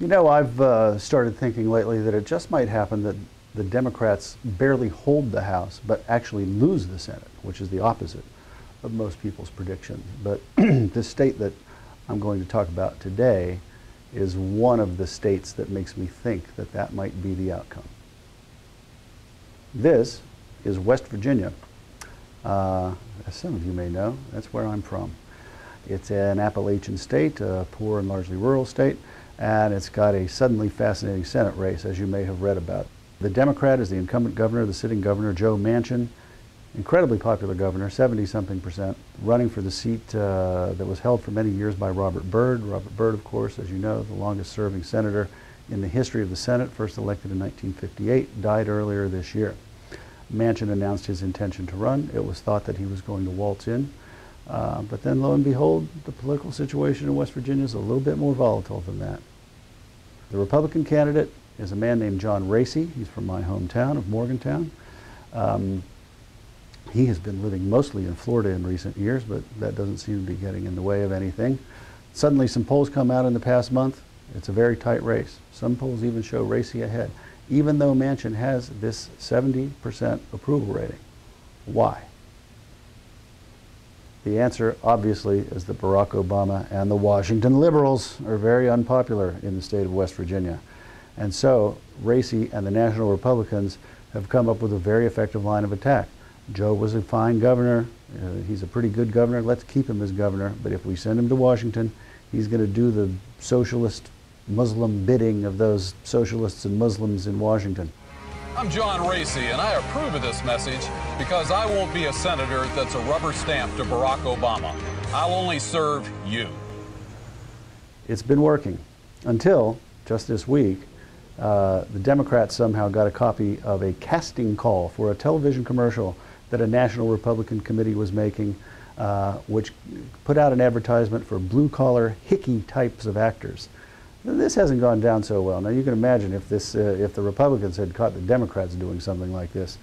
You know, I've uh, started thinking lately that it just might happen that the Democrats barely hold the House, but actually lose the Senate, which is the opposite of most people's predictions. But the state that I'm going to talk about today is one of the states that makes me think that that might be the outcome. This is West Virginia. Uh, as some of you may know, that's where I'm from. It's an Appalachian state, a poor and largely rural state and it's got a suddenly fascinating Senate race, as you may have read about. The Democrat is the incumbent governor, the sitting governor, Joe Manchin, incredibly popular governor, 70-something percent, running for the seat uh, that was held for many years by Robert Byrd. Robert Byrd, of course, as you know, the longest-serving senator in the history of the Senate, first elected in 1958, died earlier this year. Manchin announced his intention to run. It was thought that he was going to waltz in. Uh, but then, lo and behold, the political situation in West Virginia is a little bit more volatile than that. The Republican candidate is a man named John Raese. He's from my hometown of Morgantown. Um, he has been living mostly in Florida in recent years, but that doesn't seem to be getting in the way of anything. Suddenly, some polls come out in the past month. It's a very tight race. Some polls even show Raese ahead, even though Manchin has this 70% approval rating. Why? The answer, obviously, is that Barack Obama and the Washington liberals are very unpopular in the state of West Virginia. And so, Raese and the National Republicans have come up with a very effective line of attack. Joe was a fine governor. Uh, he's a pretty good governor. Let's keep him as governor. But if we send him to Washington, he's going to do the socialist Muslim bidding of those socialists and Muslims in Washington. I'm John Raese, and I approve of this message because I won't be a senator that's a rubber stamp to Barack Obama. I'll only serve you. It's been working until just this week. Uh, the Democrats somehow got a copy of a casting call for a television commercial that a National Republican Committee was making, uh, which put out an advertisement for blue collar, hickey types of actors. This hasn't gone down so well. Now you can imagine if this, uh, if the Republicans had caught the Democrats doing something like this,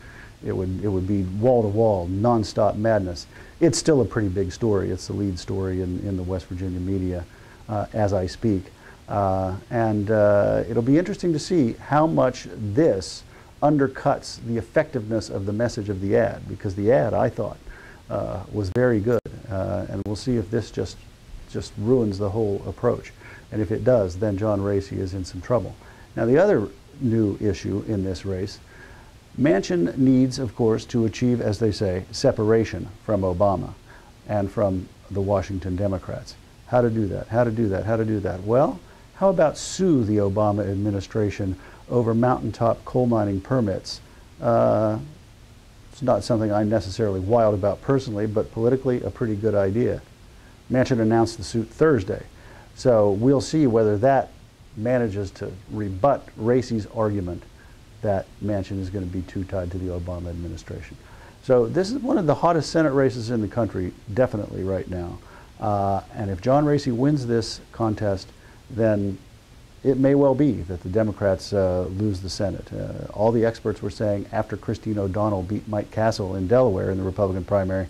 it would it would be wall to wall, nonstop madness. It's still a pretty big story. It's the lead story in, in the West Virginia media uh, as I speak, uh, and uh, it'll be interesting to see how much this undercuts the effectiveness of the message of the ad because the ad I thought uh, was very good, uh, and we'll see if this just just ruins the whole approach. And if it does, then John Raese is in some trouble. Now, the other new issue in this race, Manchin needs, of course, to achieve, as they say, separation from Obama and from the Washington Democrats. How to do that? How to do that? How to do that? Well, how about sue the Obama administration over mountaintop coal mining permits? Uh, it's not something I'm necessarily wild about personally, but politically a pretty good idea. Manchin announced the suit Thursday. So we'll see whether that manages to rebut Raese's argument that Manchin is going to be too tied to the Obama administration. So this is one of the hottest Senate races in the country, definitely right now. Uh, and if John Raese wins this contest, then it may well be that the Democrats uh, lose the Senate. Uh, all the experts were saying after Christine O'Donnell beat Mike Castle in Delaware in the Republican primary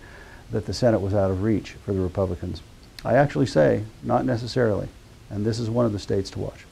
that the Senate was out of reach for the Republicans. I actually say not necessarily, and this is one of the states to watch.